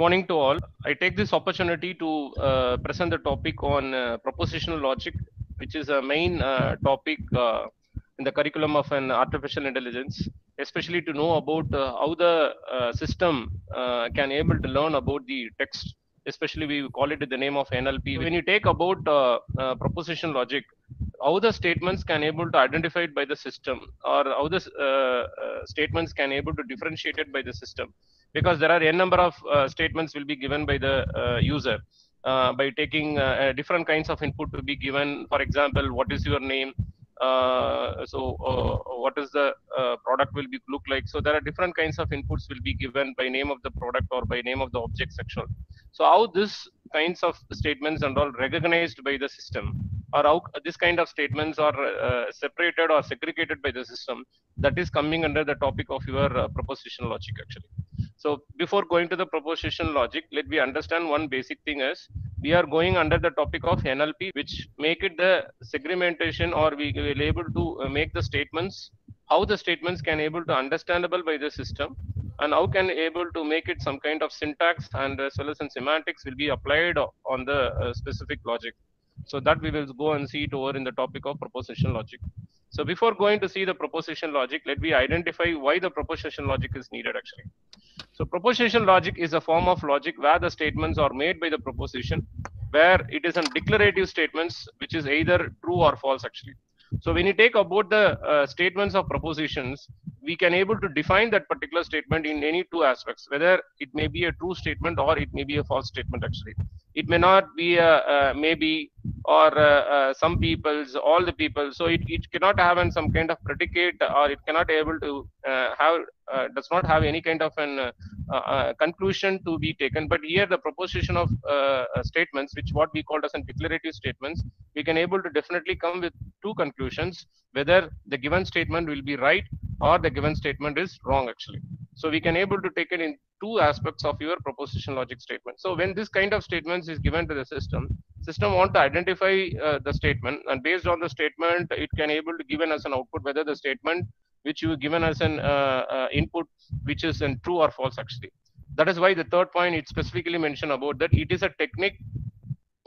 morning to all. I take this opportunity to uh, present the topic on uh, propositional logic, which is a main uh, topic uh, in the curriculum of an artificial intelligence, especially to know about uh, how the uh, system can able to learn about the text. Especially, we call it the name of NLP. When you take about uh, uh, proposition logic, how the statements can able to identify it by the system, or how the uh, uh, statements can able to differentiate it by the system because there are n number of uh, statements will be given by the uh, user uh, by taking uh, different kinds of input to be given for example what is your name so uh, what is the uh, product will be look like. So there are different kinds of inputs will be given by name of the product or by name of the object section. So how this kinds of statements and all recognized by the system or how this kind of statements are uh, separated or segregated by the system that is coming under the topic of your uh, proposition logic actually. So before going to the proposition logic, let me understand one basic thing is we are going under the topic of NLP, which make it the segmentation or we will able to make the statements, how the statements can able to understandable by the system and how can able to make it some kind of syntax and as well as in semantics will be applied on the uh, specific logic. So that we will go and see it over in the topic of proposition logic. So before going to see the proposition logic, let me identify why the proposition logic is needed actually. So proposition logic is a form of logic where the statements are made by the proposition, where it is a declarative statements, which is either true or false actually. So when you take about the uh, statements of propositions, we can able to define that particular statement in any two aspects, whether it may be a true statement or it may be a false statement actually. It may not be a, a maybe or uh, uh, some people's, all the people. So it, it cannot have an, some kind of predicate or it cannot able to uh, have, does not have any kind of an conclusion to be taken. But here the proposition of statements, which what we call as a declarative statements, we can able to definitely come with two conclusions, whether the given statement will be right or the given statement is wrong actually. So we can able to take it in two aspects of your proposition logic statement. So when this kind of statements is given to the system, system want to identify uh, the statement and based on the statement, it can able to given as an output whether the statement which you given as an uh, uh, input which is in true or false actually. That is why the third point it specifically mentioned about that it is a technique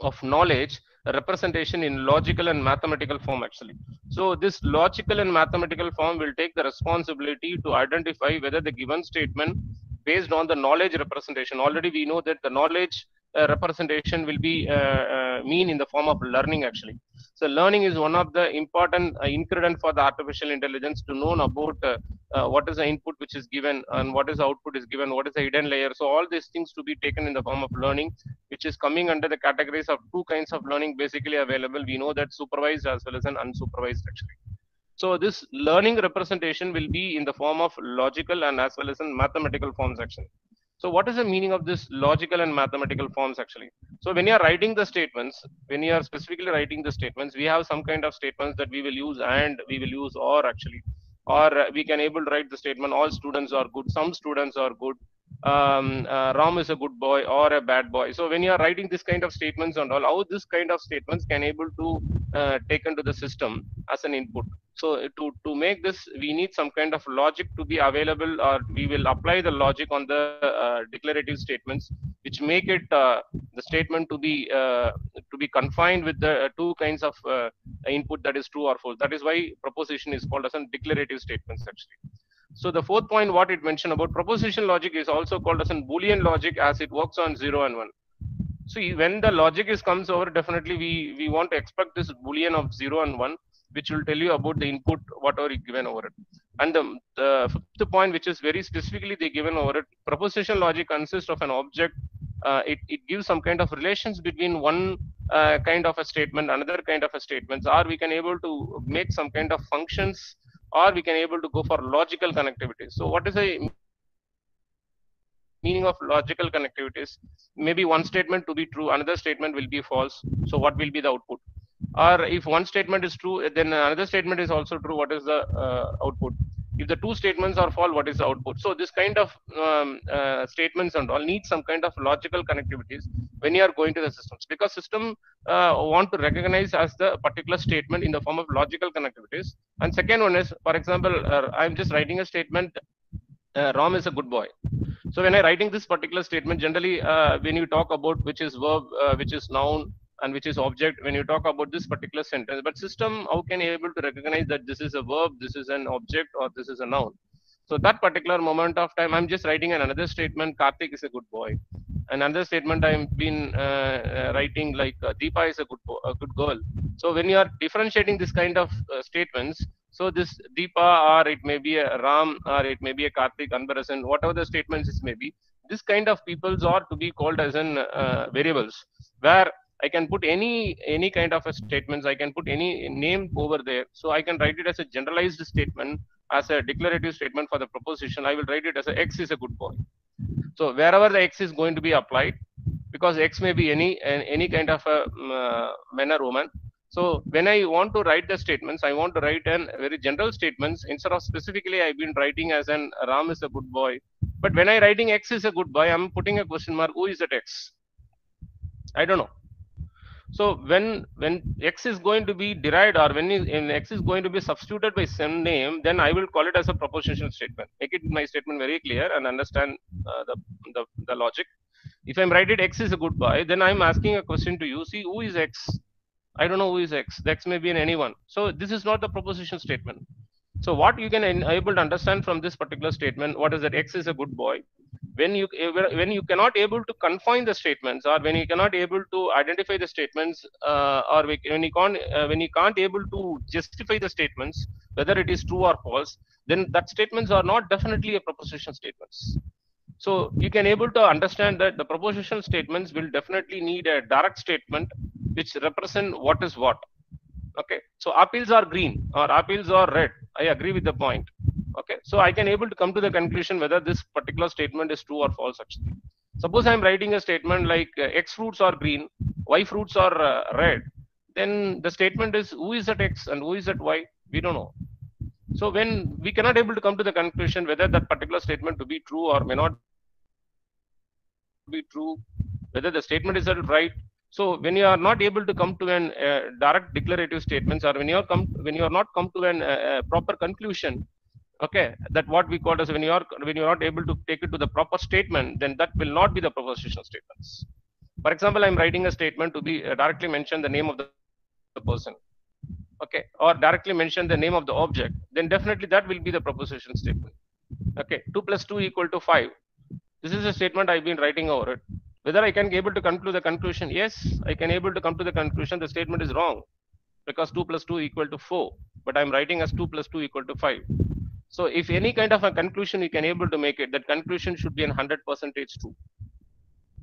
of knowledge representation in logical and mathematical form actually. So this logical and mathematical form will take the responsibility to identify whether the given statement based on the knowledge representation. Already we know that the knowledge representation will be uh, uh, mean in the form of learning actually so learning is one of the important uh, ingredient for the artificial intelligence to know about uh, uh, what is the input which is given and what is the output is given, what is the hidden layer. So all these things to be taken in the form of learning, which is coming under the categories of two kinds of learning basically available. We know that supervised as well as an unsupervised actually. So this learning representation will be in the form of logical and as well as in mathematical forms actually. So what is the meaning of this logical and mathematical forms actually? So when you are writing the statements, when you are specifically writing the statements, we have some kind of statements that we will use and we will use or actually, or we can able to write the statement all students are good, some students are good, um, uh, Ram is a good boy or a bad boy. So when you are writing this kind of statements and all, how this kind of statements can able to uh, take into the system as an input. So to, to make this, we need some kind of logic to be available or we will apply the logic on the uh, declarative statements, which make it uh, the statement to be uh, to be confined with the two kinds of uh, input that is true or false. That is why proposition is called as a declarative statements actually. So the fourth point, what it mentioned about proposition logic is also called as a Boolean logic as it works on zero and one. So when the logic is comes over, definitely we, we want to expect this Boolean of zero and one, which will tell you about the input, whatever is given over it. And the, the fifth point, which is very specifically they given over it, proposition logic consists of an object. Uh, it, it gives some kind of relations between one uh, kind of a statement, another kind of a statements, or we can able to make some kind of functions or we can able to go for logical connectivity. So what is the meaning of logical connectivities? Maybe one statement to be true, another statement will be false. So what will be the output? Or if one statement is true, then another statement is also true. What is the uh, output? If the two statements are false, what is the output? So this kind of um, uh, statements and all need some kind of logical connectivities when you are going to the systems because system uh, want to recognize as the particular statement in the form of logical connectivities. And second one is, for example, uh, I'm just writing a statement, uh, Ram is a good boy. So when I writing this particular statement, generally uh, when you talk about which is verb, uh, which is noun, and which is object, when you talk about this particular sentence, but system, how can you able to recognize that this is a verb, this is an object, or this is a noun? So that particular moment of time, I'm just writing another statement. kartik is a good boy. Another statement I've been uh, uh, writing like uh, Deepa is a good a good girl. So when you are differentiating this kind of uh, statements, so this Deepa or it may be a Ram or it may be a kartik Anbarasan, whatever the statements it may be, this kind of peoples are to be called as in uh, variables where I can put any any kind of a statements. I can put any name over there. So I can write it as a generalized statement as a declarative statement for the proposition, I will write it as a x is a good boy. So wherever the x is going to be applied, because x may be any any kind of a um, uh, man or woman. So when I want to write the statements, I want to write an very general statements instead of specifically I've been writing as an Ram is a good boy. But when I writing x is a good boy, I'm putting a question mark. Who is that x? I don't know. So when when x is going to be derived or when, x is going to be substituted by some name, then I will call it as a propositional statement. Make it my statement very clear and understand uh, the, the, the logic. If I'm writing x is a good then I'm asking a question to you. See who is x? I don't know who is x. The x may be in anyone. So this is not the proposition statement. So what you can able to understand from this particular statement, what is that x is a good boy. When you when you cannot able to confine the statements, or when you cannot able to identify the statements, uh, or when you can't uh, when you can't able to justify the statements, whether it is true or false, then that statements are not definitely a proposition statements. So you can able to understand that the proposition statements will definitely need a direct statement which represent what is what. Okay, so apples are green or apples are red. I agree with the point. Okay, so I can able to come to the conclusion whether this particular statement is true or false. Actually, suppose I'm writing a statement like uh, X fruits are green, Y fruits are uh, red. Then the statement is who is that X and who is that Y? We don't know. So when we cannot able to come to the conclusion whether that particular statement to be true or may not be true, whether the statement is right so when you are not able to come to an uh, direct declarative statements, or when you are come when you are not come to an uh, proper conclusion, okay, that what we call as when you are when you are not able to take it to the proper statement, then that will not be the propositional statements. For example, I'm writing a statement to be uh, directly mention the name of the, the person, okay, or directly mention the name of the object. Then definitely that will be the proposition statement. Okay, two plus two equal to five. This is a statement I've been writing over it whether I can be able to conclude the conclusion, yes, I can able to come to the conclusion the statement is wrong because 2 plus 2 equal to 4, but I'm writing as 2 plus 2 equal to 5. So if any kind of a conclusion you can able to make it, that conclusion should be an 100 percentage true.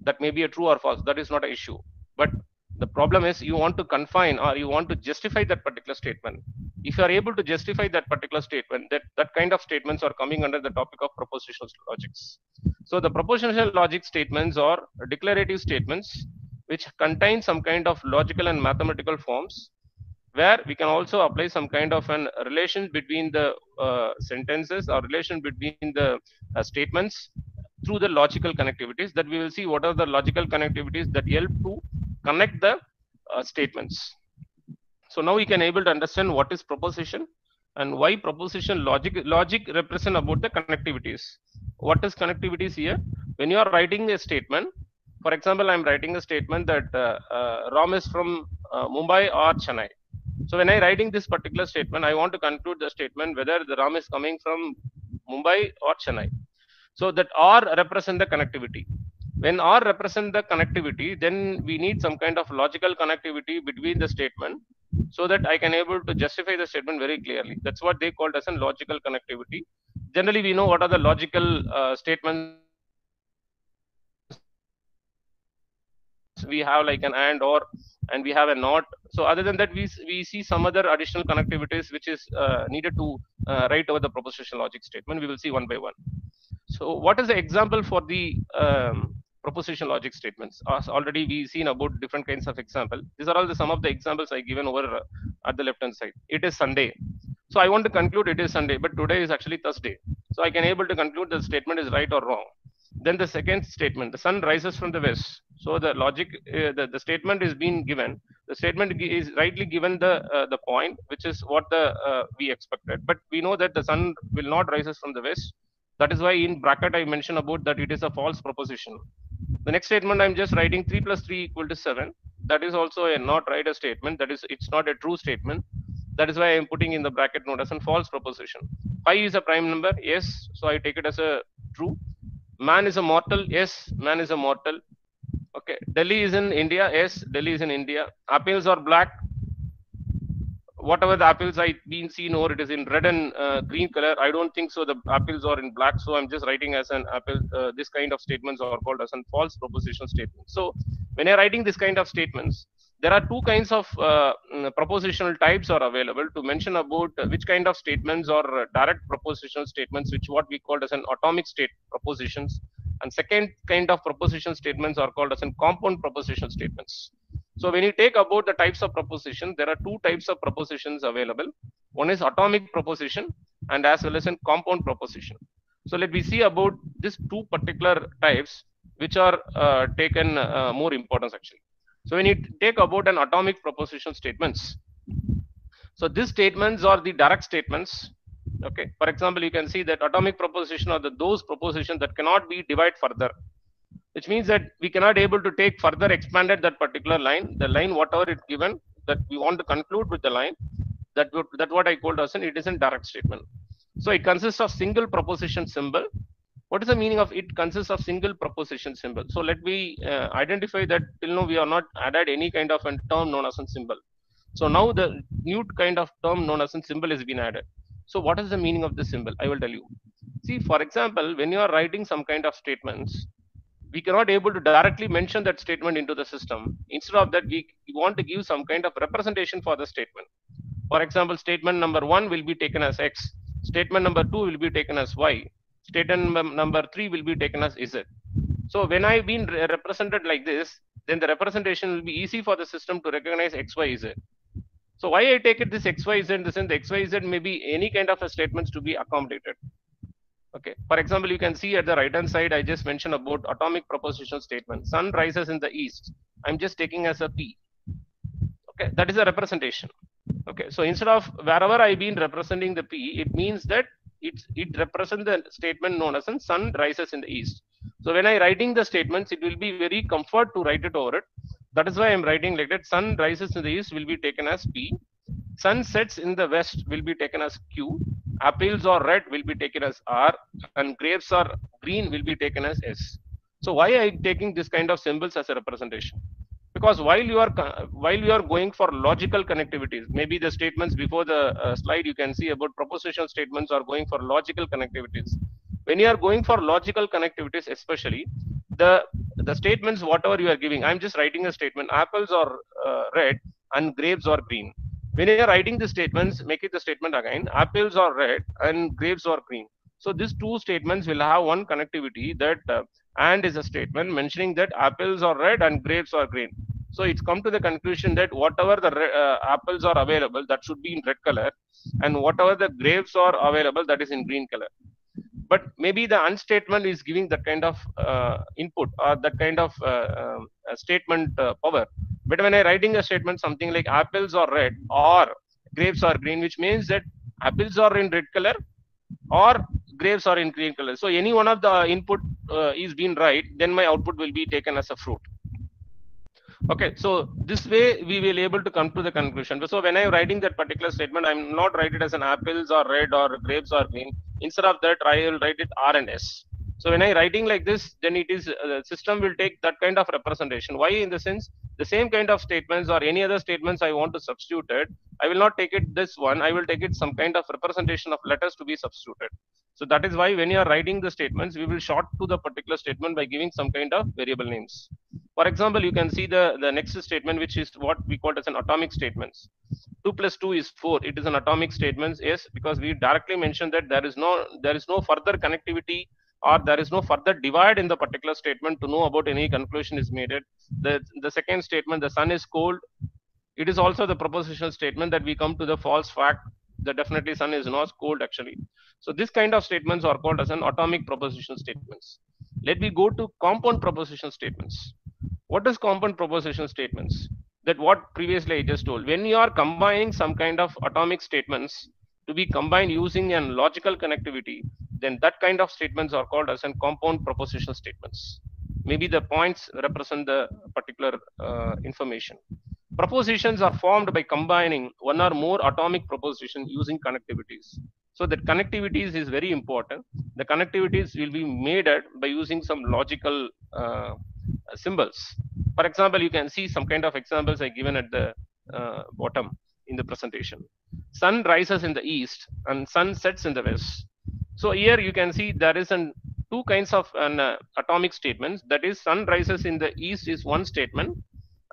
That may be a true or false. That is not an issue. But the problem is you want to confine or you want to justify that particular statement. If you are able to justify that particular statement, that, that kind of statements are coming under the topic of propositional logics. So the propositional logic statements are declarative statements which contain some kind of logical and mathematical forms where we can also apply some kind of an relation between the uh, sentences or relation between the uh, statements through the logical connectivities that we will see what are the logical connectivities that help to connect the uh, statements. So now we can able to understand what is proposition and why proposition logic logic represent about the connectivities. What is connectivities here? When you are writing a statement, for example, I'm writing a statement that uh, uh, Ram is from uh, Mumbai or Chennai. So when I'm writing this particular statement, I want to conclude the statement whether the Ram is coming from Mumbai or Chennai. So that R represent the connectivity when R represent the connectivity, then we need some kind of logical connectivity between the statement so that I can able to justify the statement very clearly. That's what they called as a logical connectivity. Generally, we know what are the logical uh, statements we have like an and or and we have a not so other than that we we see some other additional connectivities which is uh, needed to uh, write over the proposition logic statement we will see one by one so what is the example for the um, proposition logic statements. As already we seen about different kinds of example. These are all the some of the examples I given over uh, at the left hand side. It is Sunday. So I want to conclude it is Sunday, but today is actually Thursday. So I can able to conclude the statement is right or wrong. Then the second statement, the sun rises from the west. So the logic, uh, the, the statement is being given. The statement is rightly given the uh, the point, which is what the uh, we expected. But we know that the sun will not rises from the west That is why in bracket I mentioned about that it is a false proposition. The next statement I'm just writing 3 plus 3 equal to 7. That is also a not right a statement. That is, it's not a true statement. That is why I'm putting in the bracket note as a false proposition. Pi is a prime number. Yes. So I take it as a true. Man is a mortal. Yes. Man is a mortal. Okay. Delhi is in India. Yes. Delhi is in India. Apples are black whatever the apples I've been seen over, it is in red and uh, green color. I don't think so. The apples are in black. So I'm just writing as an apple. Uh, this kind of statements are called as a false proposition statement. So when you're writing this kind of statements, there are two kinds of uh, mm, propositional types are available to mention about which kind of statements or direct propositional statements, which what we called as an atomic state propositions. And second kind of proposition statements are called as an compound proposition statements. So when you take about the types of proposition, there are two types of propositions available. One is atomic proposition and as well as a compound proposition. So let me see about these two particular types which are uh, taken uh, more importance actually. So when you take about an atomic proposition statements, so these statements are the direct statements. Okay. For example, you can see that atomic proposition are the those propositions that cannot be divided further which means that we cannot able to take further expanded that particular line, the line whatever it given that we want to conclude with the line, that that what I called as an it is a direct statement. So it consists of single proposition symbol. What is the meaning of it consists of single proposition symbol? So let me uh, identify that till now we are not added any kind of a term known as a symbol. So now the new kind of term known as a symbol has been added. So what is the meaning of this symbol? I will tell you. See, for example, when you are writing some kind of statements, we cannot able to directly mention that statement into the system. Instead of that, we, we want to give some kind of representation for the statement. For example, statement number one will be taken as X. Statement number two will be taken as Y. Statement number three will be taken as Z. So when I've been re represented like this, then the representation will be easy for the system to recognize X, Y, Z. So why I take it this X, Y, Z the sense the X, Y, Z may be any kind of a statements to be accommodated. Okay. For example, you can see at the right hand side, I just mentioned about atomic proposition statement. Sun rises in the east. I'm just taking as a P. Okay. That is a representation. Okay. So instead of wherever I've been representing the P, it means that it, it represents the statement known as sun rises in the east. So when I writing the statements, it will be very comfort to write it over it. That is why I'm writing like that. Sun rises in the east will be taken as P. Sun sets in the west will be taken as Q apples are red will be taken as R and grapes are green will be taken as S. So why I taking this kind of symbols as a representation? Because while you are while you are going for logical connectivities, maybe the statements before the uh, slide you can see about propositional statements are going for logical connectivities. When you are going for logical connectivities, especially the the statements whatever you are giving, I'm just writing a statement: apples are uh, red and grapes are green when you are writing the statements, make it the statement again, apples are red and grapes are green. So these two statements will have one connectivity that uh, and is a statement mentioning that apples are red and grapes are green. So it's come to the conclusion that whatever the uh, apples are available, that should be in red color, and whatever the grapes are available, that is in green color. But maybe the unstatement is giving that kind of uh, input or that kind of uh, um, statement uh, power but when I writing a statement, something like apples are red or grapes are green, which means that apples are in red color or grapes are in green color. So any one of the input uh, is being right, then my output will be taken as a fruit. Okay, so this way we will able to come to the conclusion. So when I'm writing that particular statement, I'm not write it as an apples or red or grapes or green. Instead of that, I will write it R and S. So when I writing like this, then it is uh, the system will take that kind of representation. Why in the sense the same kind of statements or any other statements I want to substitute it, I will not take it this one. I will take it some kind of representation of letters to be substituted. So that is why when you are writing the statements, we will short to the particular statement by giving some kind of variable names. For example, you can see the, the next statement, which is what we call as an atomic statements. 2 plus 2 is 4. It is an atomic statements. Yes, because we directly mentioned that there is no there is no further connectivity or there is no further divide in the particular statement to know about any conclusion is made. The, the second statement, the sun is cold, it is also the propositional statement that we come to the false fact that definitely sun is not cold actually. So this kind of statements are called as an atomic proposition statements. Let me go to compound proposition statements. What is compound proposition statements? That what previously I just told. When you are combining some kind of atomic statements to be combined using a logical connectivity, then that kind of statements are called as an compound propositional statements. Maybe the points represent the particular uh, information. Propositions are formed by combining one or more atomic propositions using connectivities. So that connectivities is very important. The connectivities will be made by using some logical uh, symbols. For example, you can see some kind of examples I given at the uh, bottom in the presentation. Sun rises in the east and sun sets in the west. So here you can see there is an two kinds of an uh, atomic statements. That is, sun rises in the east is one statement,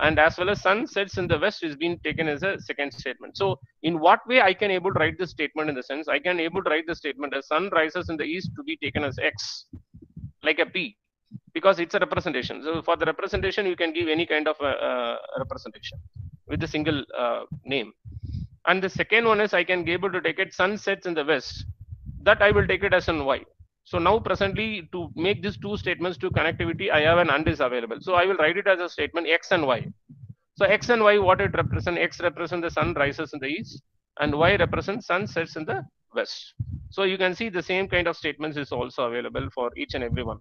and as well as sun sets in the west is being taken as a second statement. So, in what way I can able to write this statement in the sense I can able to write the statement as sun rises in the east to be taken as x, like a p, because it's a representation. So, for the representation, you can give any kind of a, a representation with a single uh, name. And the second one is I can be able to take it sun sets in the west. That I will take it as an y. So now presently to make these two statements to connectivity, I have an and is available. So I will write it as a statement x and y. So x and y, what it represents? X represents the sun rises in the east and y represents sun sets in the west. So you can see the same kind of statements is also available for each and every one.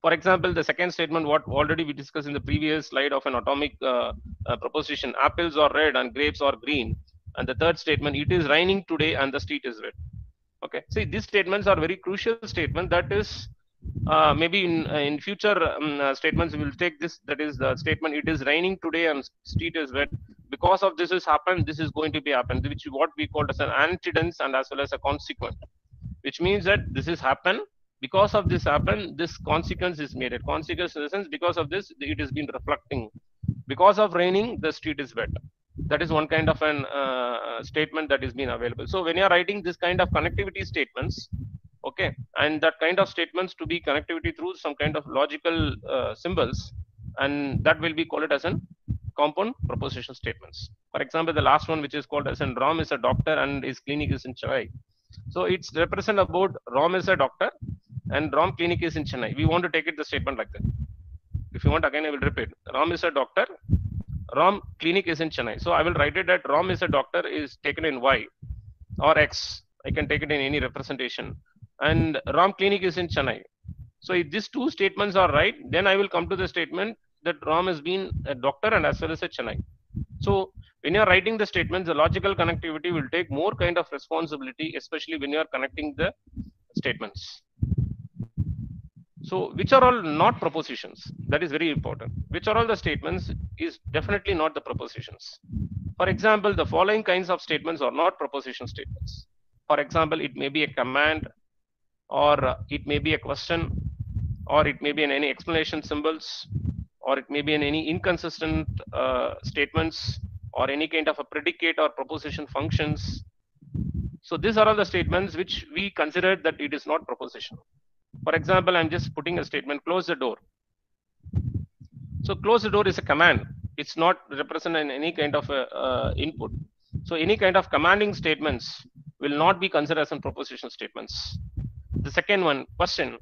For example, the second statement, what already we discussed in the previous slide of an atomic uh, uh, proposition, apples are red and grapes are green. And the third statement, it is raining today and the street is red. Okay, see these statements are very crucial statement. That is uh, maybe in uh, in future um, uh, statements we will take this that is the statement it is raining today and street is wet. Because of this has happened this is going to be happened which is what we call as an antecedence and as well as a consequent which means that this has happened. Because of this happened this consequence is made. A consequence in the sense because of this it has been reflecting. Because of raining the street is wet that is one kind of an uh, statement that is being available. So when you are writing this kind of connectivity statements okay and that kind of statements to be connectivity through some kind of logical uh, symbols and that will be called as an compound proposition statements. For example the last one which is called as an ram is a doctor and his clinic is in chennai. So it's represent about ram is a doctor and ram clinic is in chennai. We want to take it the statement like that. If you want again i will repeat. Ram is a doctor Ram clinic is in Chennai. So I will write it that Ram is a doctor is taken in Y or X. I can take it in any representation. And Ram clinic is in Chennai. So if these two statements are right, then I will come to the statement that Ram has been a doctor and as well as a Chennai. So when you are writing the statements, the logical connectivity will take more kind of responsibility, especially when you are connecting the statements. So which are all not propositions? That is very important. Which are all the statements is definitely not the propositions. For example, the following kinds of statements are not proposition statements. For example, it may be a command or it may be a question or it may be in any explanation symbols or it may be in any inconsistent uh, statements or any kind of a predicate or proposition functions. So these are all the statements which we consider that it is not proposition. For example, I'm just putting a statement, close the door. So close the door is a command. It's not representing any kind of a, uh, input. So any kind of commanding statements will not be considered as proposition statements. The second one, question.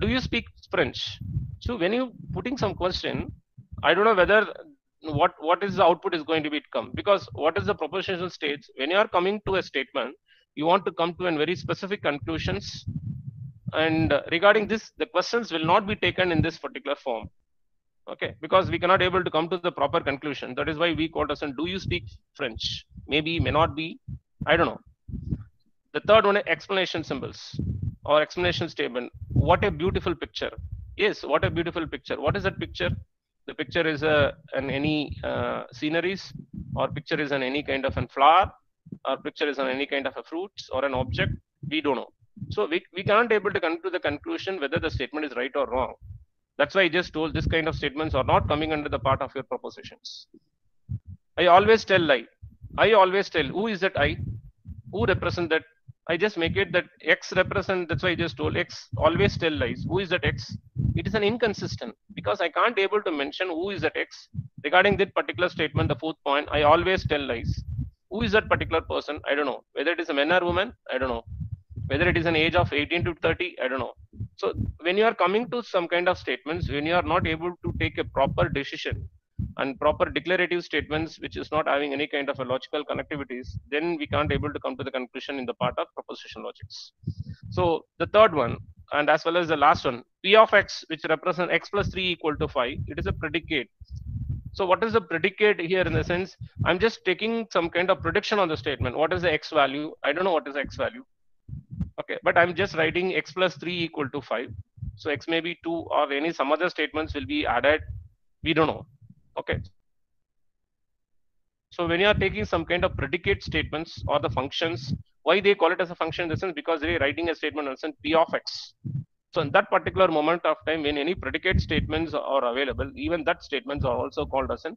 Do you speak French? So when you putting some question, I don't know whether what what is the output is going to be come because what is the propositional states when you are coming to a statement you want to come to a very specific conclusions and regarding this the questions will not be taken in this particular form okay? Because we cannot able to come to the proper conclusion. That is why we called us and do you speak french? Maybe may not be. I don't know. The third one explanation symbols or explanation statement. What a beautiful picture. Yes what a beautiful picture. What is that picture? The picture is a an any uh, sceneries or picture is an any kind of a flower or picture is on any kind of a fruits or an object. We don't know so we, we can't able to come to the conclusion whether the statement is right or wrong. That's why I just told this kind of statements are not coming under the part of your propositions. I always tell lie. I always tell who is that I? Who represent that? I just make it that X represent. That's why I just told X always tell lies. Who is that X? It is an inconsistent because I can't able to mention who is that X regarding that particular statement. The fourth point, I always tell lies. Who is that particular person? I don't know. Whether it is a man or woman, I don't know whether it is an age of 18 to 30 i don't know so when you are coming to some kind of statements when you are not able to take a proper decision and proper declarative statements which is not having any kind of a logical connectivities then we can't able to come to the conclusion in the part of proposition logics So the third one, and as well as the last one, P of X, which represents X plus 3 equal to 5, it is a predicate. So what is the predicate here in the sense, I'm just taking some kind of prediction on the statement. What is the X value? I don't know what is X value. Okay, but I'm just writing X plus 3 equal to 5. So X may be 2 or any some other statements will be added. We don't know. Okay. So when you are taking some kind of predicate statements or the functions, why they call it as a function in the sense because they're writing a statement sense p of x. So in that particular moment of time, when any predicate statements are available, even that statements are also called as an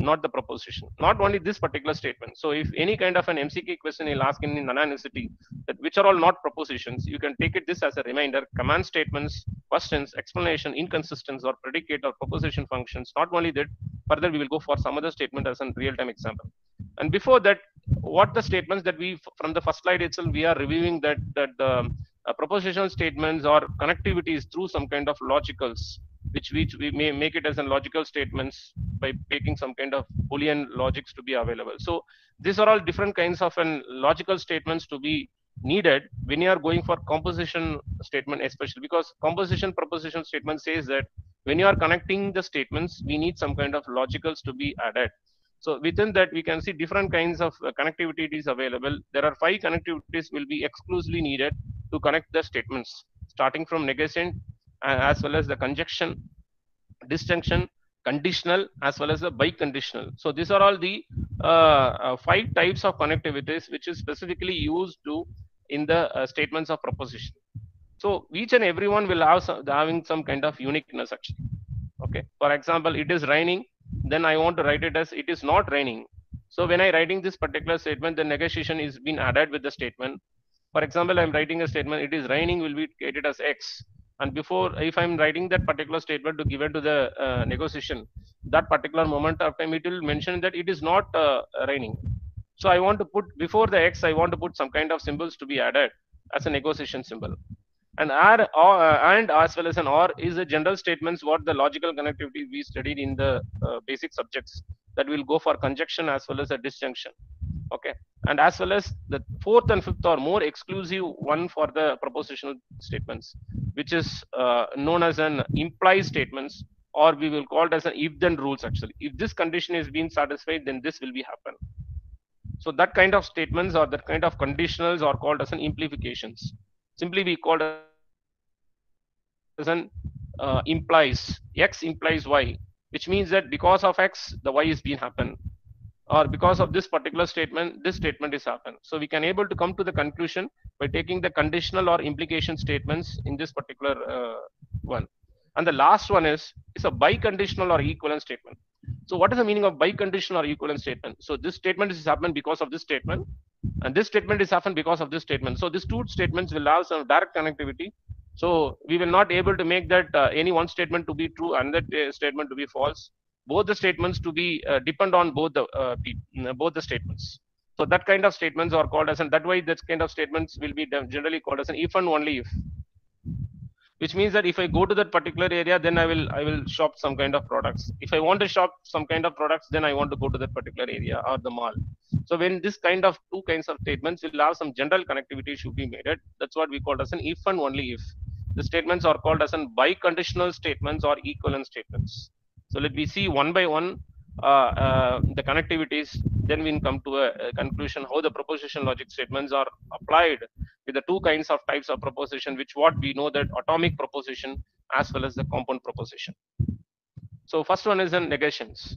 not the proposition. Not only this particular statement. So if any kind of an MCQ question you'll ask in non-necessity, that which are all not propositions, you can take it this as a reminder, command statements, questions, explanation, inconsistency or predicate or proposition functions. Not only that, further we will go for some other statement as a real-time example. And before that, what the statements that we, from the first slide itself, we are reviewing that, that the uh, propositional statements or connectivities through some kind of logicals which, which we may make it as a logical statements by taking some kind of boolean logics to be available so these are all different kinds of an logical statements to be needed when you are going for composition statement especially because composition proposition statement says that when you are connecting the statements we need some kind of logicals to be added so within that, we can see different kinds of uh, connectivity is available. There are five connectivities will be exclusively needed to connect the statements, starting from negation as well as the conjunction, disjunction, conditional as well as the biconditional. So these are all the uh, uh, five types of connectivities which is specifically used to in the uh, statements of proposition. So each and everyone will have some, having some kind of uniqueness actually. Okay. For example, it is raining then I want to write it as it is not raining. So when I writing this particular statement, the negotiation is being added with the statement. For example, I'm writing a statement, it is raining will be created as X. And before, if I'm writing that particular statement to give it to the uh, negotiation, that particular moment of time, it will mention that it is not uh, raining. So I want to put before the X, I want to put some kind of symbols to be added as a negotiation symbol. And R uh, and as well as an OR is a general statements what the logical connectivity we studied in the uh, basic subjects that will go for conjunction as well as a disjunction. Okay, and as well as the fourth and fifth or more exclusive one for the propositional statements, which is uh, known as an implied statements, or we will call it as an if-then rules. Actually, if this condition is being satisfied, then this will be happen. So that kind of statements or that kind of conditionals are called as an implications simply we call an uh, implies x implies y which means that because of x the y is being happen or because of this particular statement this statement is happen so we can able to come to the conclusion by taking the conditional or implication statements in this particular uh, one and the last one is is a biconditional or equivalent statement so what is the meaning of biconditional or equivalent statement so this statement is happened because of this statement and this statement is happened because of this statement. So these two statements will have some direct connectivity. So we will not able to make that uh, any one statement to be true and that uh, statement to be false. Both the statements to be uh, depend on both the uh, both the statements. So that kind of statements are called as and that way that kind of statements will be generally called as an if and only if which means that if I go to that particular area, then I will I will shop some kind of products. If I want to shop some kind of products, then I want to go to that particular area or the mall. So when this kind of two kinds of statements will have some general connectivity should be made. That's what we call as an if and only if. The statements are called as an biconditional statements or equivalent statements. So let me see one by one uh, uh, the connectivities. Then we come to a, a conclusion how the proposition logic statements are applied with the two kinds of types of proposition, which what we know that atomic proposition as well as the compound proposition. So first one is in negations.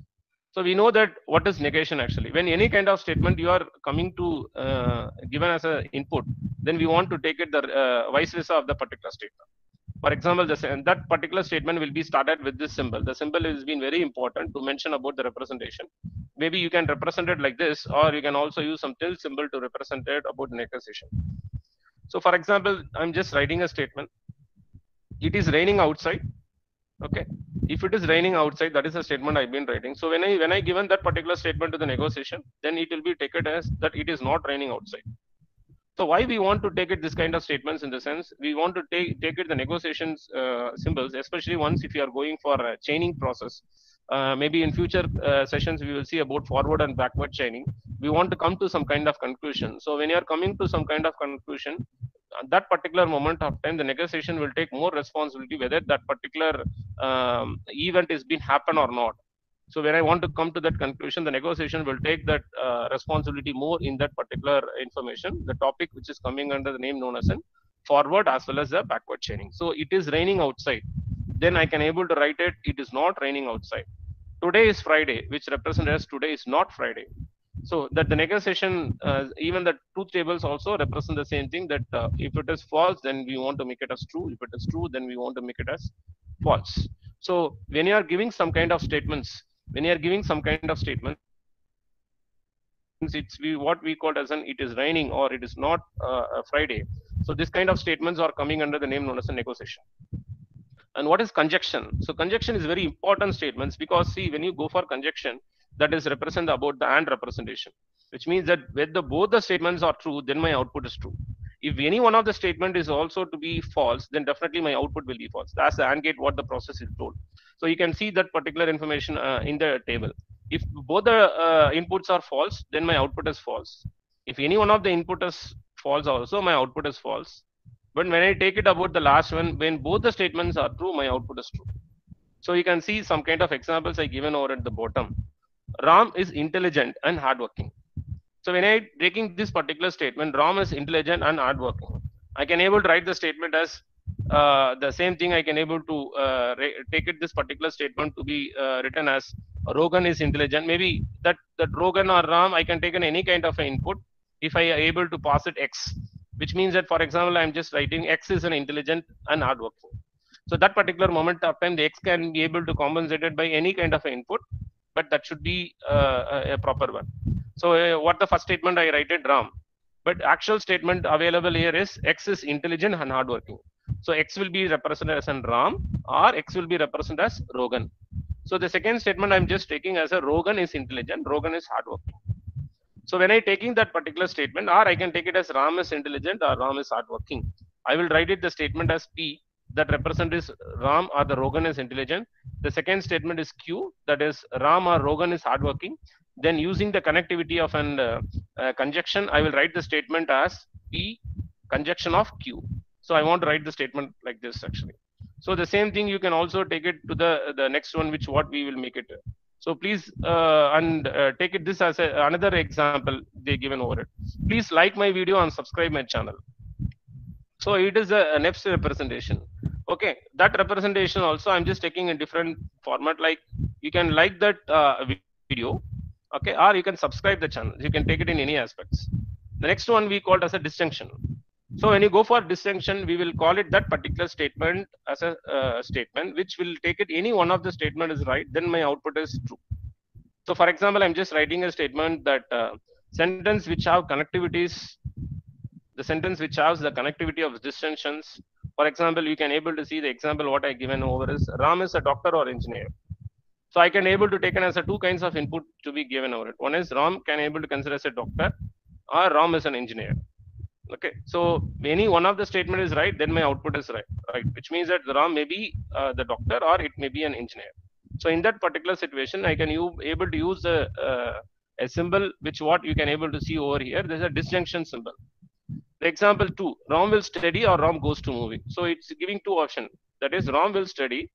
So we know that what is negation actually. When any kind of statement you are coming to uh, given as an input, then we want to take it the uh, vice versa of the particular statement. For example, the, that particular statement will be started with this symbol. The symbol has been very important to mention about the representation. Maybe you can represent it like this, or you can also use some tilde symbol to represent it about negation. So for example, I'm just writing a statement. It is raining outside. Okay. If it is raining outside, that is a statement I've been writing. So when I when I given that particular statement to the negotiation, then it will be taken as that it is not raining outside. So why we want to take it this kind of statements in the sense we want to take take it the negotiations uh, symbols, especially once if you are going for a chaining process. Uh, maybe in future uh, sessions we will see about forward and backward chaining we want to come to some kind of conclusion so when you are coming to some kind of conclusion at that particular moment of time, the negotiation will take more responsibility whether that particular um, event is been happen or not. So when I want to come to that conclusion, the negotiation will take that uh, responsibility more in that particular information, the topic which is coming under the name known as an forward as well as the backward chaining. So it is raining outside. Then I can able to write it. It is not raining outside. Today is Friday, which represents today is not Friday. So that the negotiation, uh, even the truth tables also represent the same thing that uh, if it is false, then we want to make it as true. If it is true, then we want to make it as false. So when you are giving some kind of statements, when you are giving some kind of statement, it's we, what we call as an it is raining or it is not uh, Friday. So this kind of statements are coming under the name known as a negotiation. And what is conjunction? So conjunction is very important statements because see when you go for conjunction, that is represent about the and representation, which means that when the both the statements are true, then my output is true. If any one of the statement is also to be false, then definitely my output will be false. That's the AND gate what the process is told. So you can see that particular information uh, in the table. If both the uh, inputs are false, then my output is false. If any one of the input is false also, my output is false. But when I take it about the last one, when both the statements are true, my output is true. So you can see some kind of examples I given over at the bottom. Ram is intelligent and hardworking. So when I taking this particular statement, Ram is intelligent and hardworking. I can able to write the statement as uh, the same thing. I can able to uh, take it this particular statement to be uh, written as Rogan is intelligent. Maybe that that Rogan or Ram I can take in any kind of an input if I able to pass it X, which means that for example I'm just writing X is an intelligent and hardworking. So that particular moment of time, the X can be able to compensate it by any kind of input but that should be uh, a proper one. So uh, what the first statement I write it Ram, but actual statement available here is X is intelligent and hardworking. So X will be represented as an Ram or X will be represented as Rogan. So the second statement I'm just taking as a Rogan is intelligent, Rogan is hardworking. So when I taking that particular statement, or I can take it as Ram is intelligent or Ram is hardworking. I will write it the statement as P that represent is Ram or the Rogan is intelligent. The second statement is Q, that is Ram or Rogan is hardworking. Then using the connectivity of an uh, uh, conjunction, I will write the statement as P conjunction of Q. So I want to write the statement like this actually. So the same thing you can also take it to the the next one, which what we will make it. So please uh, and uh, take it this as a, another example they given over it. Please like my video and subscribe my channel. So it is a, F representation. Okay that representation also i'm just taking a different format like you can like that uh, video okay or you can subscribe the channel. You can take it in any aspects. The next one we called as a disjunction. So when you go for disjunction we will call it that particular statement as a uh, statement which will take it any one of the statement is right then my output is true. So for example i'm just writing a statement that uh, sentence which have connectivities the sentence which has the connectivity of disjunctions for example, you can able to see the example what I given over is Ram is a doctor or engineer. So I can able to take as a two kinds of input to be given over it. One is Ram can able to consider as a doctor or Ram is an engineer. Okay, so any one of the statement is right, then my output is right, right? Which means that Ram may be uh, the doctor or it may be an engineer. So in that particular situation, I can you able to use the uh, a symbol which what you can able to see over here. There's a disjunction symbol. Example two, Ram will study or Ram goes to movie. So it's giving two options. That is Ram will study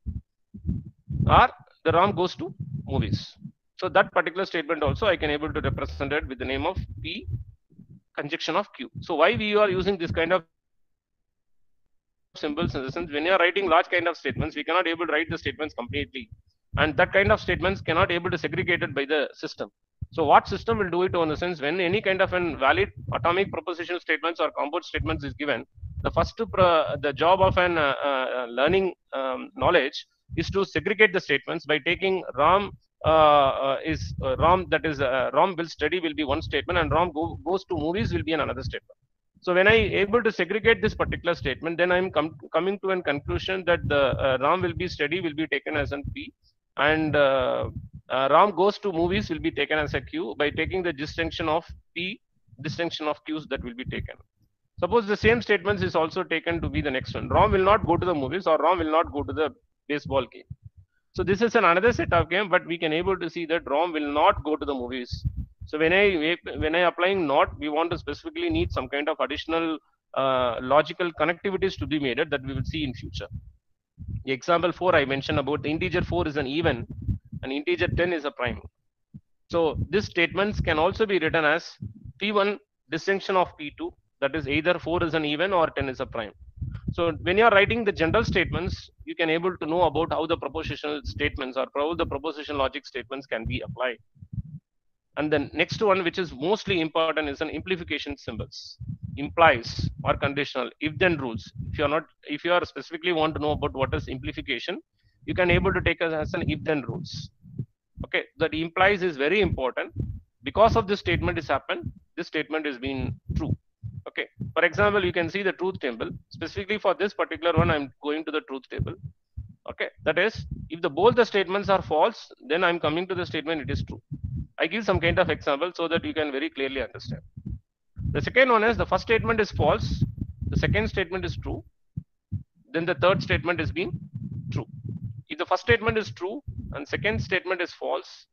or the Ram goes to movies. So that particular statement also I can able to represent it with the name of P conjunction of Q. So why we are using this kind of symbols in the sense when you are writing large kind of statements, we cannot able to write the statements completely. And that kind of statements cannot able to segregate it by the system. So what system will do it in the sense when any kind of an valid atomic proposition statements or compound statements is given, the first the job of an uh, uh, learning um, knowledge is to segregate the statements by taking Ram uh, uh is uh, Ram that is uh, Ram will study will be one statement and Ram go, goes to movies will be another statement. So when I able to segregate this particular statement, then I'm com coming to a conclusion that the Ram will be study will be taken as an P and uh, Ram goes to movies will be taken as a Q by taking the disjunction of P, disjunction of Qs that will be taken. Suppose the same statements is also taken to be the next one. Ram will not go to the movies or Ram will not go to the baseball game. So this is an another set of game, but we can able to see that Ram will not go to the movies. So when I when I applying not, we want to specifically need some kind of additional uh, logical connectivities to be made that we will see in future. The example 4 I mentioned about the integer 4 is an even and integer 10 is a prime. So these statements can also be written as P1 disjunction of P2 that is either 4 is an even or 10 is a prime. So when you are writing the general statements, you can able to know about how the propositional statements or how the proposition logic statements can be applied. And then next one, which is mostly important, is an implication symbols. Implies or conditional if then rules. If you are not, if you are specifically want to know about what is implication, you can able to take as an if then rules. Okay, that implies is very important. Because of this statement is happened, this statement is being true. Okay, for example, you can see the truth table. Specifically for this particular one, I'm going to the truth table. Okay, that is, if the both the statements are false, then I'm coming to the statement it is true. I give some kind of example so that you can very clearly understand. The second one is the first statement is false, the second statement is true, then the third statement is being. If the first statement is true and second statement is false,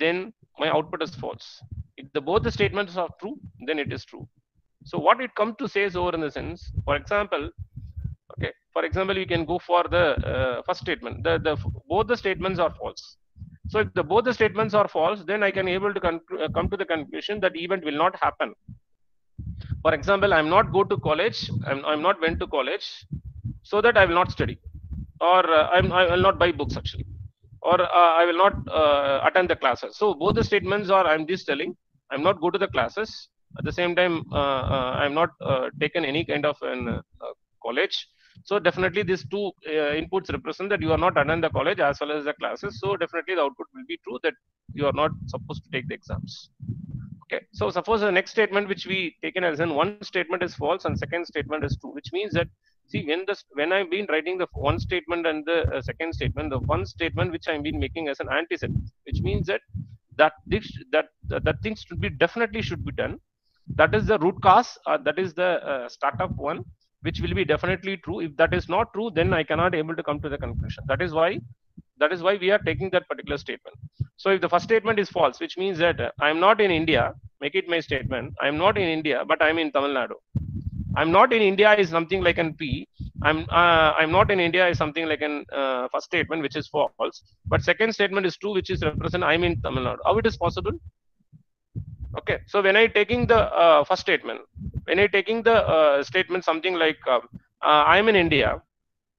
then my output is false. If the both the statements are true, then it is true. So what it comes to say is over in the sense, for example, okay, for example, you can go for the uh, first statement. The, the both the statements are false. So if the, both the statements are false, then I can able to uh, come to the conclusion that event will not happen. For example, I'm not go to college. I'm, I'm not went to college, so that I will not study, or uh, I will not buy books actually, or uh, I will not uh, attend the classes. So both the statements are I'm just telling I'm not go to the classes. At the same time, I'm not taken any kind of an college so definitely these two uh, inputs represent that you are not attending the college as well as the classes. So definitely the output will be true that you are not supposed to take the exams. Okay. So suppose the next statement which we taken as in one statement is false and second statement is true, which means that see when the when I've been writing the one statement and the uh, second statement, the one statement which I've been making as an antecedent, which means that that this that that, things should be definitely should be done. That is the root cause. Uh, that is the uh, startup one which will be definitely true. If that is not true, then I cannot able to come to the conclusion. That is why that is why we are taking that particular statement. So if the first statement is false, which means that I am not in India, make it my statement. I am not in India, but I am in Tamil Nadu. I'm not in India is something like an P. I'm uh, I'm not in India is something like an uh, first statement which is false. But second statement is true, which is represent I'm in Tamil Nadu. How it is possible? Okay, so when I taking the uh, first statement, when I taking the uh, statement something like uh, uh I'm in India,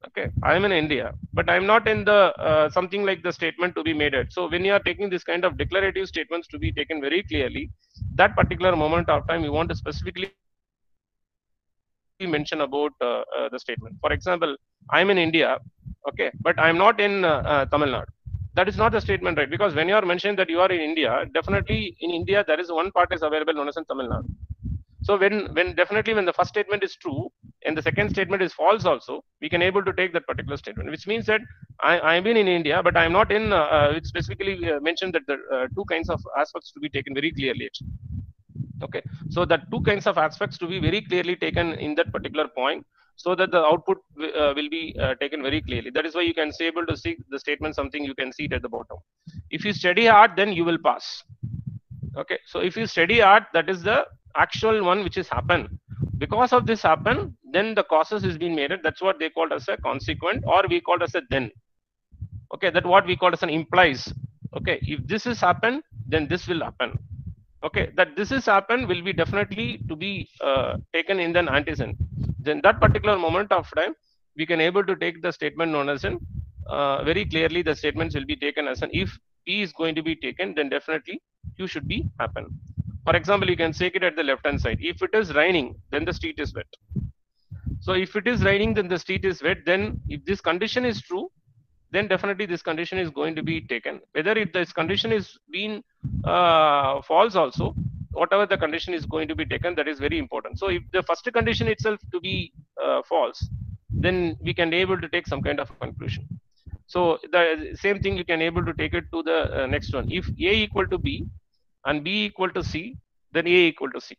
okay, I'm in India, but I'm not in the uh, something like the statement to be made it. So when you are taking this kind of declarative statements to be taken very clearly, that particular moment of time you want to specifically mention about uh, the statement. For example, I'm in India, okay, but I'm not in Tamil Nadu. That is not the statement right? Because when you are mentioning that you are in india definitely in india there is one part is available known as in tamil nadu. So when when definitely when the first statement is true and the second statement is false also we can able to take that particular statement which means that i i've been in india but i'm not in uh, uh, it specifically uh, mentioned that the uh, two kinds of aspects to be taken very clearly okay so that two kinds of aspects to be very clearly taken in that particular point so that the output uh, will be uh, taken very clearly. That is why you can say able to see the statement something you can see it at the bottom. If you study hard, then you will pass. Okay, so if you study hard, that is the actual one which is happen. Because of this happen, then the causes is being made. That's what they called as a consequent, or we called as a then. Okay, that what we call as an implies. Okay, if this is happen, then this will happen okay that this is happen will be definitely to be uh, taken in the antecedent then that particular moment of time we can able to take the statement known as an uh, very clearly the statements will be taken as an if p is going to be taken then definitely q should be happen. For example you can take it at the left hand side. If it is raining then the street is wet. So if it is raining then the street is wet then if this condition is true then definitely this condition is going to be taken. Whether if this condition is being uh, false also, whatever the condition is going to be taken, that is very important. So if the first condition itself to be uh, false, then we can able to take some kind of conclusion. So the same thing you can able to take it to the uh, next one. If A equal to B and B equal to C, then A equal to C.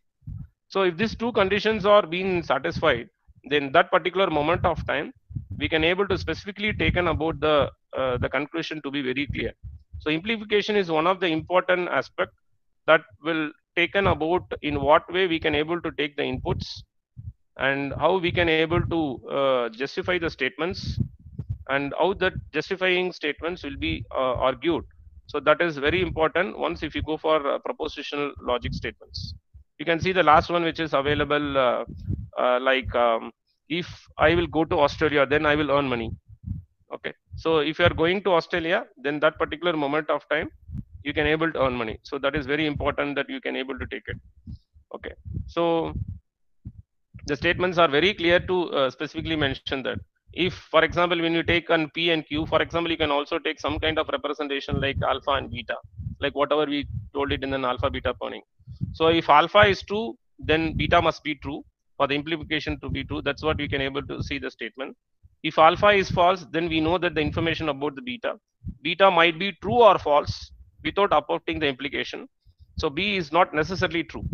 So if these two conditions are being satisfied, then that particular moment of time, we can able to specifically taken about the uh, the conclusion to be very clear so implication is one of the important aspect that will taken about in what way we can able to take the inputs and how we can able to uh, justify the statements and how that justifying statements will be uh, argued. So that is very important once if you go for uh, propositional logic statements. You can see the last one which is available uh, uh, like um, if I will go to Australia, then I will earn money. Okay. So if you are going to Australia, then that particular moment of time, you can able to earn money. So that is very important that you can able to take it. Okay. So the statements are very clear to uh, specifically mention that if for example when you take on p and q for example you can also take some kind of representation like alpha and beta like whatever we told it in an alpha beta pruning so if alpha is true then beta must be true for the implication to be true. That's what we can able to see the statement. If alpha is false then we know that the information about the beta. Beta might be true or false without apporting the implication. So b is not necessarily true.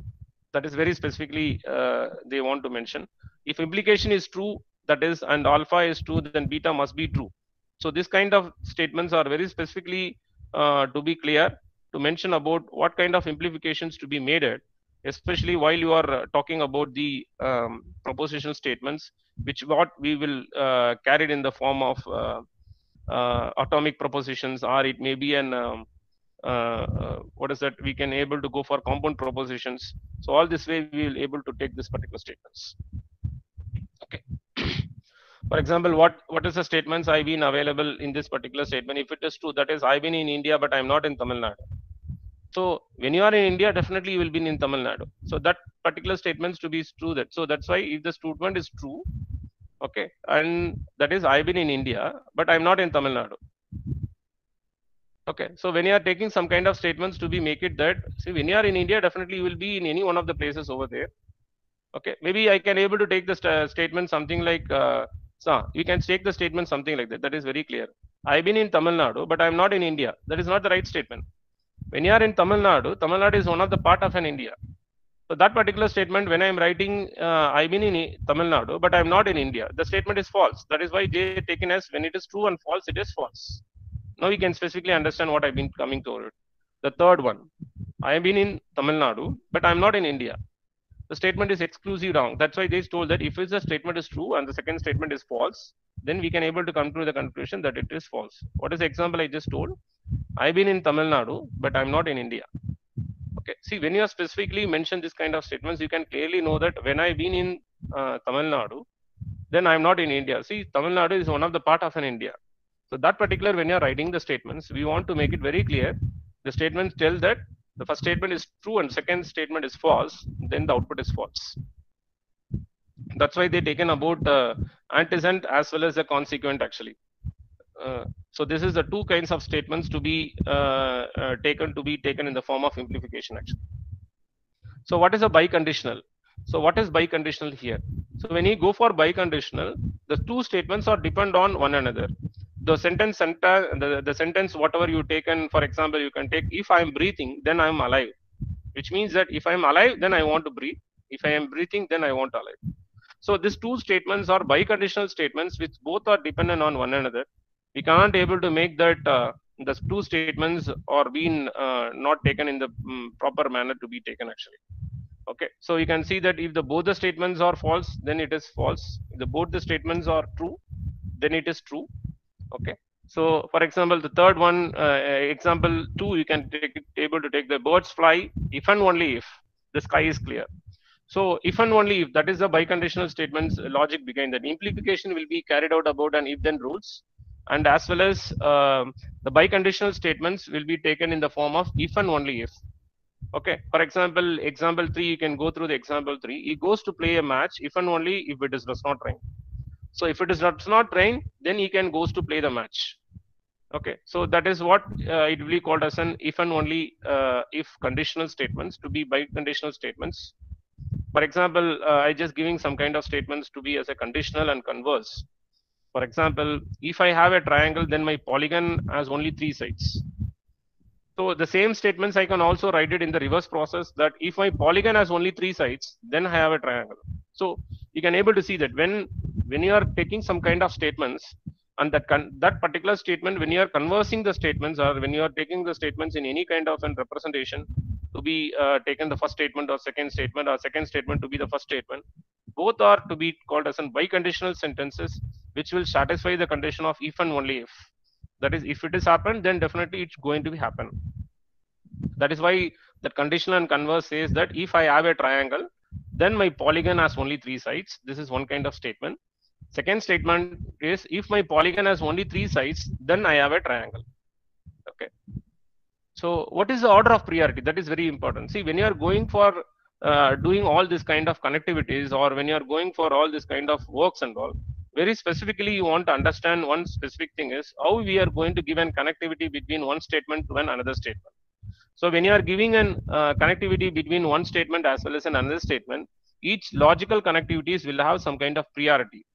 That is very specifically uh, they want to mention. If implication is true that is and alpha is true then beta must be true. So this kind of statements are very specifically uh, to be clear to mention about what kind of implications to be made at especially while you are uh, talking about the um, proposition statements which what we will uh, carry in the form of uh, uh, atomic propositions or it may be an um, uh, uh, what is that we can able to go for compound propositions. So all this way we will able to take this particular statements. Okay. For example what what is the statements i've been available in this particular statement? If it is true that is i've been in india but i'm not in tamil nadu so when you are in india definitely you will be in tamil nadu. So that particular statements to be true that so that's why if the statement is true okay and that is i've been in india but i'm not in tamil nadu. Okay so when you are taking some kind of statements to be make it that see when you are in india definitely you will be in any one of the places over there. Okay maybe i can able to take the st- statement something like uh, so you can take the statement something like that. That is very clear. I've been in tamil nadu but i'm not in india. That is not the right statement when you are in tamil nadu tamil nadu is one of the part of an india so that particular statement when i'm writing uh, i've been in tamil nadu but i'm not in india the statement is false that is why they taken as when it is true and false it is false now we can specifically understand what i've been coming to the third one i have been in tamil nadu but i'm not in india the statement is exclusive wrong. That's why they told that if the statement is true and the second statement is false, then we can able to come to the conclusion that it is false. What is the example I just told? I've been in Tamil Nadu, but I'm not in India. Okay. See, when you are specifically mention this kind of statements, you can clearly know that when I've been in uh, Tamil Nadu, then I'm not in India. See, Tamil Nadu is one of the part of an India. So that particular, when you're writing the statements, we want to make it very clear. The statements tell that the first statement is true and second statement is false, then the output is false. That's why they taken about the antecedent as well as the consequent actually. Uh, so this is the two kinds of statements to be uh, uh, taken to be taken in the form of implication actually. So what is a biconditional? So what is biconditional here? So when you go for biconditional, the two statements are depend on one another. The sentence the, the sentence whatever you taken, for example, you can take if I am breathing, then I am alive, which means that if I am alive, then I want to breathe. If I am breathing, then I want alive. So these two statements are biconditional statements which both are dependent on one another. We can't able to make that uh, the two statements are being uh, not taken in the um, proper manner to be taken actually. Okay so you can see that if the both the statements are false then it is false. If the both the statements are true then it is true. Okay so for example the third one uh, example two you can take able to take the birds fly if and only if the sky is clear. So if and only if that is the biconditional statements logic behind that. Implication will be carried out about an if then rules and as well as um, the biconditional statements will be taken in the form of if and only if. Okay for example example 3 you can go through the example 3 he goes to play a match if and only if it is does not rain. So if it is does not rain then he can goes to play the match. Okay so that is what uh, it will be called as an if and only uh, if conditional statements to be biconditional statements. For example uh, i just giving some kind of statements to be as a conditional and converse for example if i have a triangle then my polygon has only three sides so the same statements I can also write it in the reverse process that if my polygon has only three sides, then I have a triangle. So you can able to see that when when you are taking some kind of statements and that that particular statement when you are conversing the statements or when you are taking the statements in any kind of representation to be uh, taken the first statement or second statement or second statement to be the first statement both are to be called as an biconditional sentences, which will satisfy the condition of if and only if. That is, if it is happened, then definitely it's going to be happen. That is why that conditional and converse says that if I have a triangle, then my polygon has only three sides. This is one kind of statement. Second statement is if my polygon has only three sides, then I have a triangle. Okay. So what is the order of priority? That is very important. See, when you are going for uh, doing all this kind of connectivities or when you are going for all this kind of works and all, very specifically you want to understand one specific thing is how we are going to give an connectivity between one statement to an another statement. So when you are giving an uh, connectivity between one statement as well as an another statement, each logical connectivities will have some kind of priority.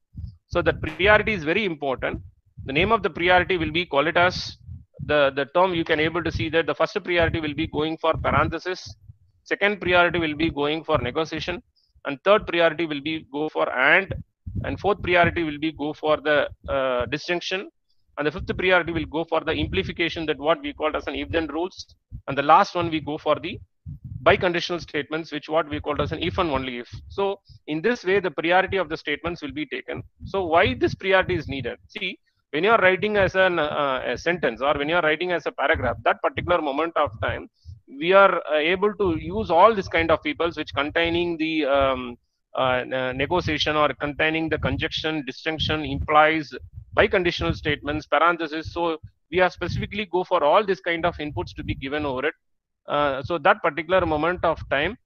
So that priority is very important. The name of the priority will be call it as the, the term you can able to see that the first priority will be going for parenthesis, second priority will be going for negotiation, and third priority will be go for and, and fourth priority will be go for the uh, disjunction, and the fifth priority will go for the implication that what we call as an if then rules, and the last one we go for the biconditional statements, which what we call as an if and only if. So in this way, the priority of the statements will be taken. So why this priority is needed? See, when you are writing as an, uh, a sentence or when you are writing as a paragraph, that particular moment of time, we are uh, able to use all this kind of peoples which containing the um, negotiation or containing the conjunction, disjunction, implies biconditional statements, parentheses. So we are specifically go for all this kind of inputs to be given over it. Uh, so that particular moment of time,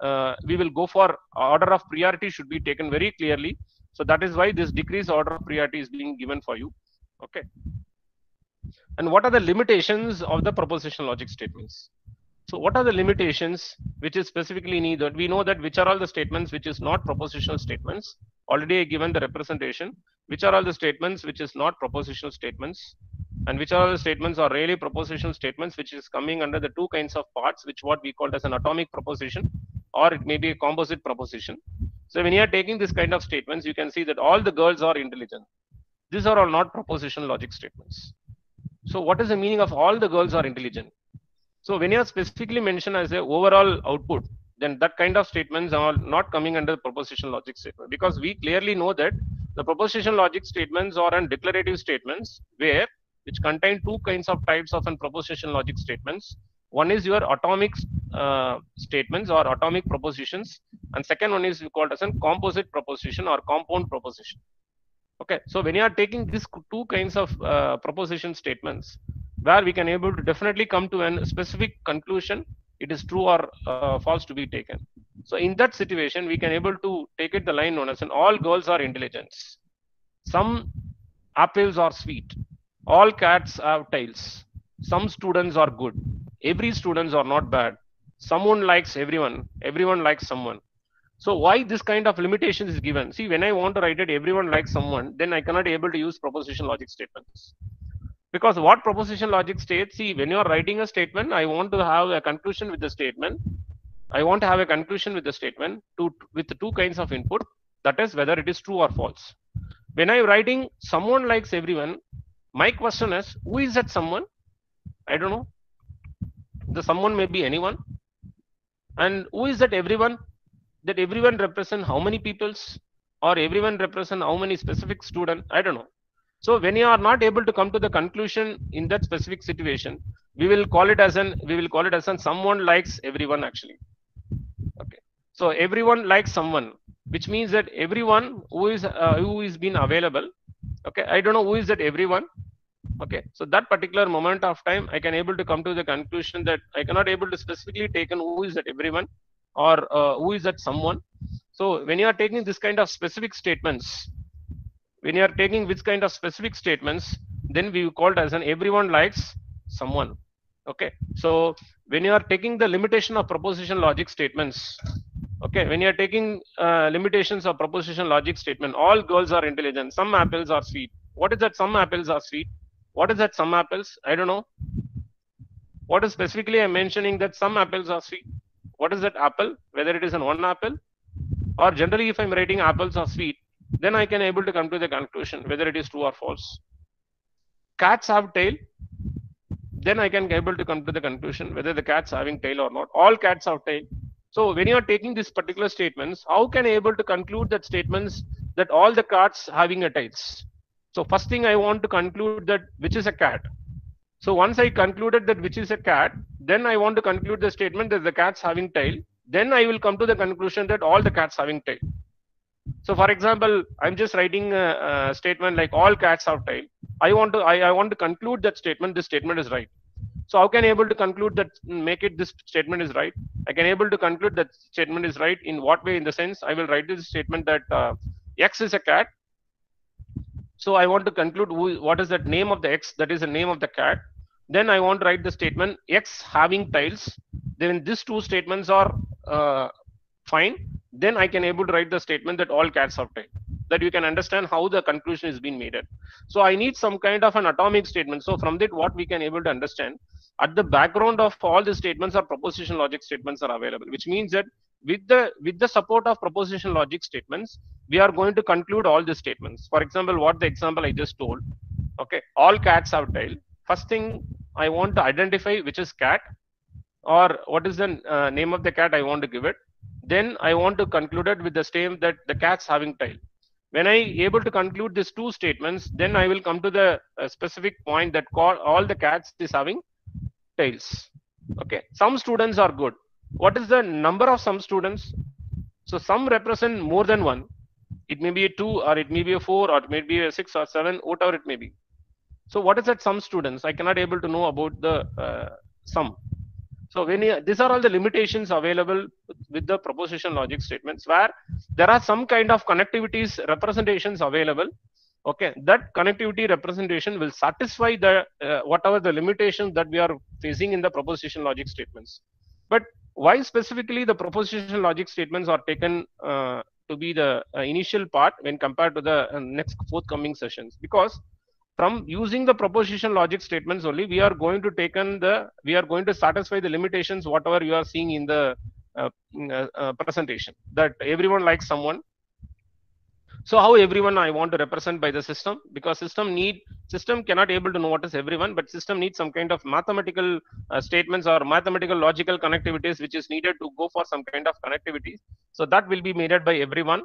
uh, we will go for order of priority should be taken very clearly. So that is why this decrease order of priority is being given for you. Okay. And what are the limitations of the propositional logic statements? So what are the limitations which is specifically needed? We know that which are all the statements which is not propositional statements. Already given the representation. Which are all the statements which is not propositional statements? And which are all the statements are really propositional statements which is coming under the two kinds of parts which what we call as an atomic proposition or it may be a composite proposition. So when you are taking this kind of statements, you can see that all the girls are intelligent. These are all not propositional logic statements. So what is the meaning of all the girls are intelligent? So when you are specifically mentioned as a overall output, then that kind of statements are not coming under the propositional logic statement because we clearly know that the propositional logic statements are an declarative statements where which contain two kinds of types of an propositional logic statements. One is your atomic uh, statements or atomic propositions, and second one is called as a composite proposition or compound proposition. Okay, so when you are taking these two kinds of uh, proposition statements, where we can able to definitely come to a specific conclusion, it is true or uh, false to be taken. So in that situation, we can able to take it the line known as an all girls are intelligent. Some apples are sweet. All cats have tails. Some students are good. Every students are not bad. Someone likes everyone. Everyone likes someone. So why this kind of limitation is given? See, when I want to write it, everyone likes someone, then I cannot able to use proposition logic statements. Because what proposition logic states, see, when you are writing a statement, I want to have a conclusion with the statement. I want to have a conclusion with the statement to, with two kinds of input. That is whether it is true or false. When I'm writing someone likes everyone, my question is, who is that someone? I don't know. The someone may be anyone. And who is that everyone? that everyone represent how many peoples or everyone represent how many specific student i don't know so when you are not able to come to the conclusion in that specific situation we will call it as an we will call it as an someone likes everyone actually. Okay. So everyone likes someone which means that everyone who is uh, who is been available okay i don't know who is that everyone okay. So that particular moment of time i can able to come to the conclusion that i cannot able to specifically take who is that everyone or uh, who is that someone. So when you are taking this kind of specific statements when you are taking which kind of specific statements then we call it as an everyone likes someone. Okay? So when you are taking the limitation of proposition logic statements okay? When you are taking uh, limitations of proposition logic statement all girls are intelligent. Some apples are sweet. What is that some apples are sweet? What is that some apples? I don't know. What is specifically i'm mentioning that some apples are sweet? What is that apple? Whether it is an one apple? Or generally if i'm writing apples are sweet then i can able to come to the conclusion whether it is true or false cats have tail then i can able to come to the conclusion whether the cat's having tail or not all cats have tail So when you are taking these particular statements, how can I able to conclude that statements that all the cats having a tails? So first thing I want to conclude that which is a cat. So once I concluded that which is a cat, then I want to conclude the statement that the cat's having tail. Then I will come to the conclusion that all the cats having tail. So for example, I'm just writing a, a statement like all cats have tail. I want to I, I want to conclude that statement. This statement is right. So how can I able to conclude that make it this statement is right? I can able to conclude that statement is right in what way? In the sense I will write this statement that uh, X is a cat. So I want to conclude who, what is that name of the X that is the name of the cat. Then I want to write the statement X having tails. Then these two statements are uh, fine. Then I can able to write the statement that all cats have tails that you can understand how the conclusion is being made. So I need some kind of an atomic statement. So from that, what we can able to understand at the background of all the statements are proposition logic statements are available, which means that with the with the support of proposition logic statements, we are going to conclude all the statements. For example, what the example I just told, okay, all cats have tail. First thing I want to identify which is cat or what is the uh, name of the cat I want to give it. Then I want to conclude it with the statement that the cat's having tail when I able to conclude these two statements, then I will come to the uh, specific point that call, all the cats is having tails. Okay, some students are good. What is the number of some students? So some represent more than one. It may be a two, or it may be a four, or it may be a six or seven, whatever it may be. So what is that some students? I cannot able to know about the uh, sum. So when you, these are all the limitations available with the proposition logic statements where there are some kind of connectivities representations available. Okay, that connectivity representation will satisfy the uh, whatever the limitations that we are facing in the proposition logic statements. But why specifically the proposition logic statements are taken uh, to be the uh, initial part when compared to the uh, next forthcoming sessions? Because from using the proposition logic statements only we are going to take in the we are going to satisfy the limitations whatever you are seeing in the uh, uh, uh, presentation that everyone likes someone. So how everyone i want to represent by the system because system need system cannot able to know what is everyone but system needs some kind of mathematical uh, statements or mathematical logical connectivities which is needed to go for some kind of connectivity. So that will be made by everyone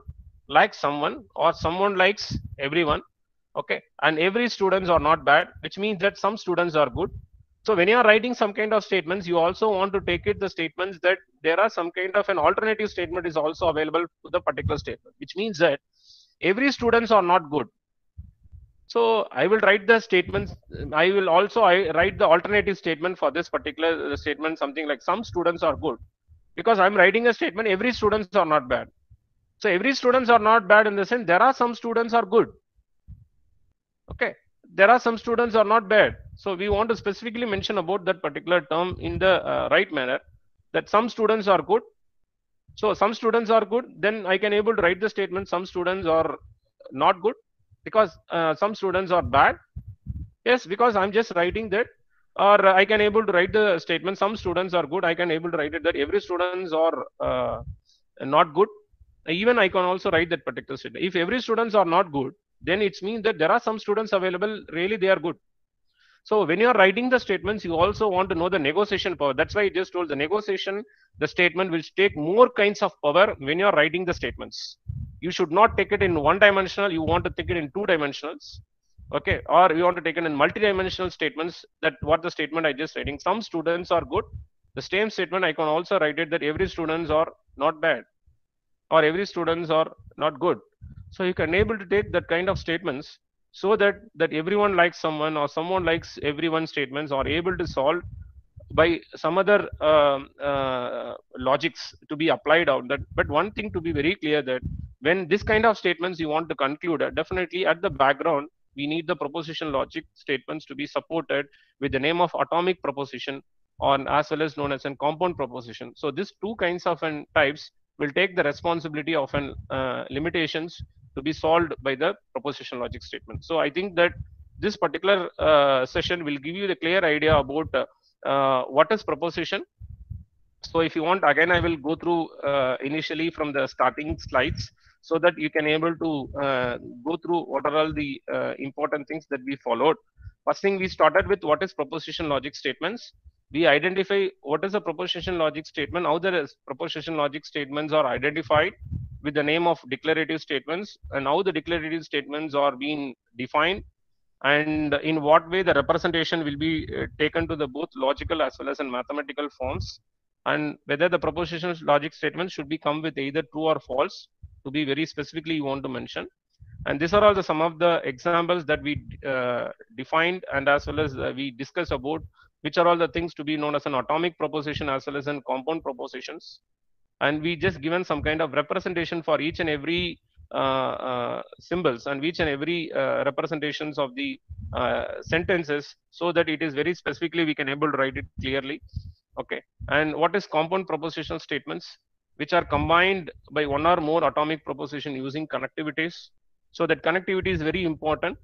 like someone or someone likes everyone okay? And every students are not bad which means that some students are good. So when you are writing some kind of statements you also want to take it the statements that there are some kind of an alternative statement is also available to the particular statement which means that every students are not good. So i will write the statements i will also I write the alternative statement for this particular statement something like some students are good. Because i'm writing a statement every students are not bad. So every students are not bad in the sense there are some students are good okay. There are some students are not bad. So we want to specifically mention about that particular term in the uh, right manner that some students are good. So some students are good then i can able to write the statement some students are not good because uh, some students are bad. Yes because i'm just writing that or i can able to write the statement some students are good i can able to write it that every students are uh, not good. Even i can also write that particular statement. If every students are not good then it means that there are some students available really they are good. So when you are writing the statements you also want to know the negotiation power. That's why i just told the negotiation the statement will take more kinds of power when you are writing the statements. You should not take it in one dimensional you want to take it in two dimensionals okay? Or you want to take it in multi-dimensional statements that what the statement i just writing. Some students are good. The same statement i can also write it that every students are not bad or every students are not good so you can able to take that kind of statements so that that everyone likes someone or someone likes everyone statements or able to solve by some other uh, uh, logics to be applied out. That but one thing to be very clear that when this kind of statements you want to conclude uh, definitely at the background we need the proposition logic statements to be supported with the name of atomic proposition or as well as known as a compound proposition. So these two kinds of an types will take the responsibility of an uh, limitations to be solved by the proposition logic statement. So I think that this particular uh, session will give you the clear idea about uh, what is proposition. So if you want, again, I will go through uh, initially from the starting slides so that you can able to uh, go through what are all the uh, important things that we followed. First thing we started with what is proposition logic statements. we identify what is a proposition logic statement, how the proposition logic statements are identified with the name of declarative statements and how the declarative statements are being defined and in what way the representation will be uh, taken to the both logical as well as in mathematical forms and whether the proposition logic statements should be come with either true or false to be very specifically you want to mention. And these are all the some of the examples that we uh, defined and as well as uh, we discuss about which are all the things to be known as an atomic proposition as well as in compound propositions and we just given some kind of representation for each and every uh, uh, symbols and each and every uh, representations of the sentences so that it is very specifically we can able to write it clearly. Okay. And what is compound propositional statements which are combined by one or more atomic proposition using connectivities. So that connectivity is very important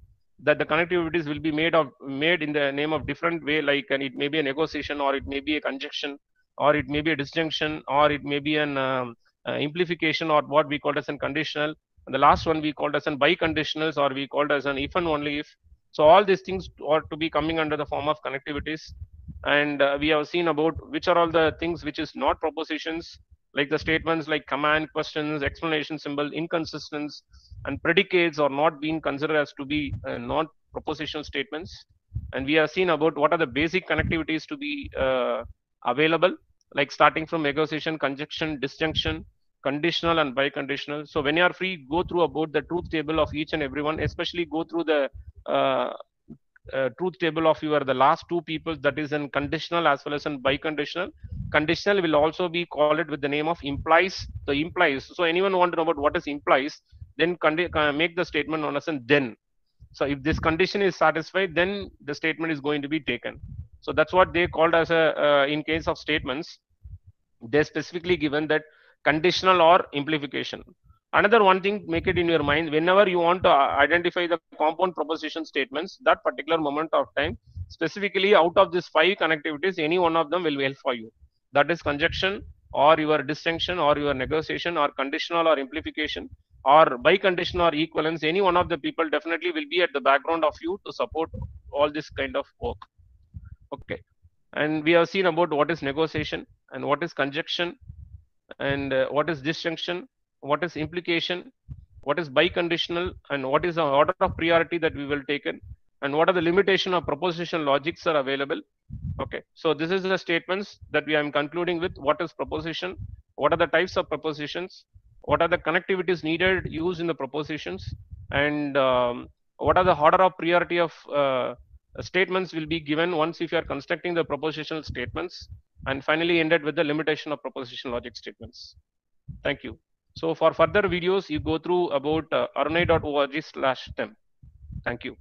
that the connectivities will be made of made in the name of different way like and it may be a negotiation or it may be a conjunction or it may be a disjunction or it may be an um, implication or what we called as a conditional. And the last one we called as an biconditionals or we called as an if and only if. So all these things are to be coming under the form of connectivities. And uh, we have seen about which are all the things which is not propositions like the statements like command questions explanation symbol inconsistence and predicates are not being considered as to be uh, not propositional statements. And we have seen about what are the basic connectivities to be uh, available like starting from negotiation conjunction disjunction conditional and biconditional. So when you are free go through about the truth table of each and everyone especially go through the uh, uh, truth table of your the last two people that is in conditional as well as in biconditional. Conditional will also be called with the name of implies the implies. So anyone want to know about what is implies then uh, make the statement known as an then. So if this condition is satisfied then the statement is going to be taken so that's what they called as a in case of statements. They specifically given that conditional or implication. Another one thing make it in your mind whenever you want to uh, identify the compound proposition statements that particular moment of time specifically out of these five connectivities any one of them will help for you. That is conjunction or your disjunction or your negotiation or conditional or implication or bicondition or equivalence any one of the people definitely will be at the background of you to support all this kind of work okay and we have seen about what is negotiation and what is conjunction and uh, what is disjunction what is implication, what is biconditional, and what is the order of priority that we will take in, and what are the limitation of proposition logics are available. Okay, so this is the statements that we am concluding with. What is proposition? What are the types of propositions? What are the connectivities needed used in the propositions? And um, what are the order of priority of uh, statements will be given once if you are constructing the propositional statements and finally ended with the limitation of propositional logic statements. Thank you. So for further videos, you go through about uh, arunai.org slash them. Thank you.